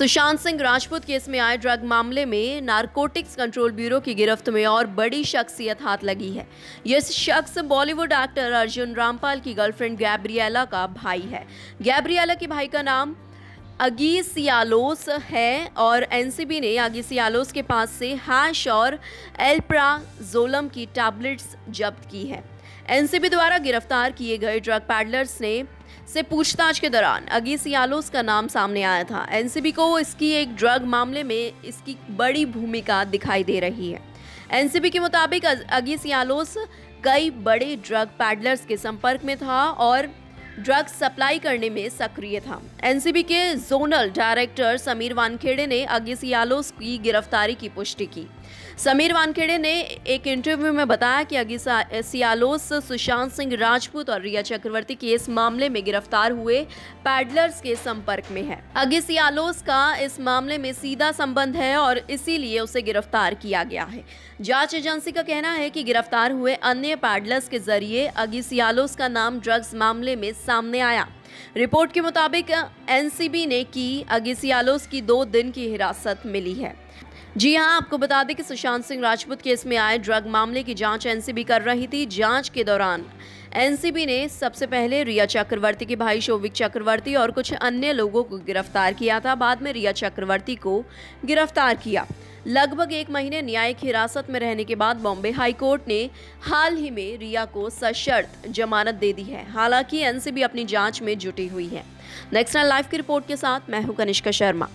Sushant Singh Rajput case में आए drug मामले में नारकोटिक्स कंट्रोल ब्यूरो की गिरफ्त में और बड़ी शख्सियत हाथ लगी है। यह शख्स बॉलीवुड एक्टर अर्जुन रामपाल की गर्लफ्रेंड गैब्रियाला का भाई है। गैब्रियाला के भाई का नाम अगीसियालोस है और एनसीबी ने अगीसियालोस के पास से हैश और एल्प्राजोलम की टैबलेट्स जब्त की है। एनसीबी द्वारा गिरफ़्तार किए गए ड्रग पैडलर्स ने से पूछताछ के दौरान अगीसियालोस का नाम सामने आया था। एनसीबी को इसकी एक ड्रग मामले में इसकी बड़ी भूमिका दिखाई दे रही है। एनसीबी के मुताबिक अगीसियालोस कई बड़े ड्रग पैडलर्स के संपर्क में था और ड्रग्स सप्लाई करने में सक्रिय था। एनसीबी के जोनल डायरेक्टर समीर वानखेड़े ने अगिसियालोस की गिरफ्तारी की पुष्टि की। समीर वानखेड़े ने एक इंटरव्यू में बताया कि अगिसियालोस सुशांत सिंह राजपूत और रिया चक्रवर्ती के इस मामले में गिरफ़्तार हुए पैडलर्स के संपर्क में है। अगिसियालोस का इस मामले में सीधा संबंध है और इसीलिए उसे गिरफ़्तार किया गया है। जाँच एजेंसी का कहना है कि गिरफ़्तार हुए अन्य पैडलर्स के ज़रिए अगिसियालोस का नाम ड्रग्स मामले में सामने आया। रिपोर्ट के मुताबिक, एनसीबी ने की, अगिसियालोस की दो दिन की हिरासत मिली है। जी हाँ, आपको बता दें कि सुशांत सिंह राजपूत केस में आए ड्रग मामले की जाँच एनसीबी कर रही थी। जाँच के दौरान एनसीबी ने सबसे पहले रिया चक्रवर्ती के भाई शोभिक चक्रवर्ती और कुछ अन्य लोगों को गिरफ़्तार किया था। बाद में रिया चक्रवर्ती को गिरफ़्तार किया। लगभग एक महीने न्यायिक हिरासत में रहने के बाद बॉम्बे हाईकोर्ट ने हाल ही में रिया को सशर्त जमानत दे दी है। हालाँकि एनसीबी अपनी जाँच में जुटी हुई है। नेक्स्ट लाइव की रिपोर्ट के साथ मैं हूँ कनिष्का शर्मा।